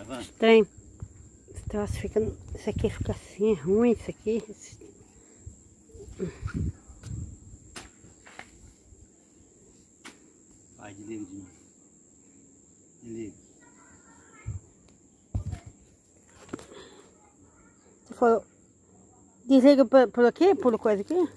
gravando? Tem. Esse troço fica. Isso aqui fica assim, é ruim isso aqui. Vai, desliga de novo. Desliga. Você falou. Desliga por, por aqui? Por coisa aqui?